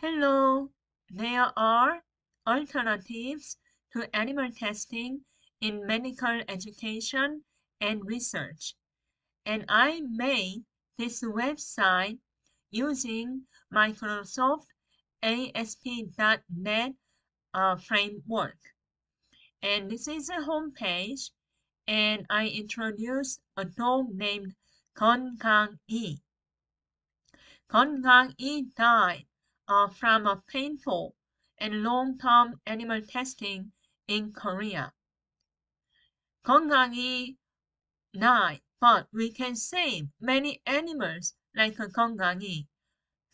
Hello, there are alternatives to animal testing in medical education and research. And I made this website using Microsoft ASP.NET uh, framework. And this is a home page, and I introduced a dog named Kongang-yi. Kongang-yi died uh, from a painful and long-term animal testing in Korea. Kongang-yi died, but we can save many animals like Kongang-yi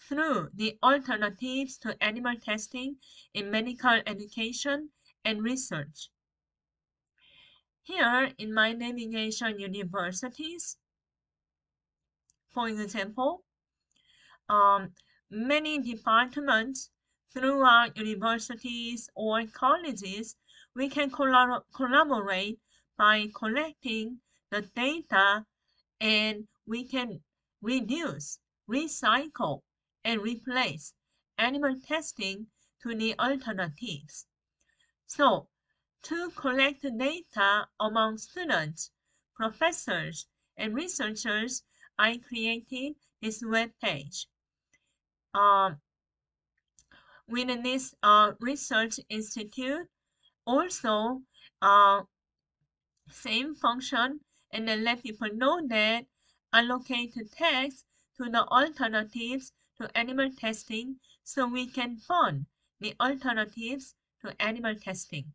through the alternatives to animal testing in medical education and research. Here in my navigation universities, for example, um, many departments throughout universities or colleges, we can collaborate by collecting the data and we can reduce, recycle, and replace animal testing to the alternatives. So, to collect data among students, professors, and researchers, I created this web page. Within this uh, research institute, also uh, same function, and then let people know that allocate the text to the alternatives to animal testing so we can fund the alternatives to animal testing.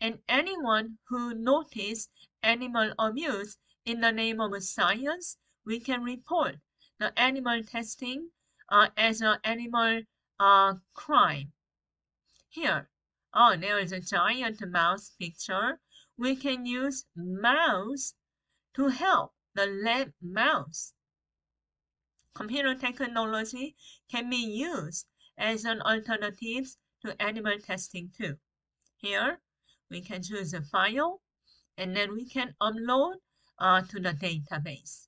And anyone who notice animal abuse in the name of science, we can report the animal testing uh, as an animal uh, crime. Here, oh, there is a giant mouse picture. We can use mouse to help the lab mouse. Computer technology can be used as an alternative to animal testing too. Here, we can choose a file and then we can upload uh, to the database.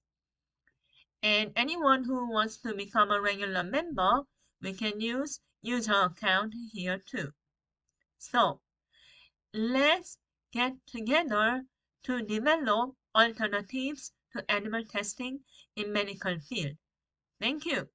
And anyone who wants to become a regular member, we can use user account here too. So let's get together to develop alternatives to animal testing in medical field. Thank you.